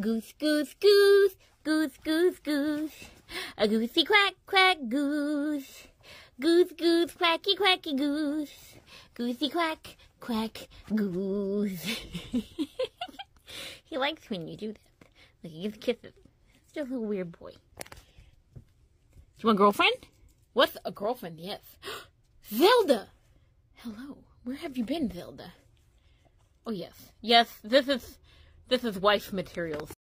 Goose, goose, goose, goose, goose, goose. A goosey quack, quack, goose. Goose, goose, quacky, quacky, goose. Goosey quack, quack, goose. he likes when you do that. Like he gives kisses. He's just a weird boy. You want a girlfriend? What's a girlfriend? Yes. Zelda! Hello. Where have you been, Zelda? Oh yes. Yes, this is this is wife materials.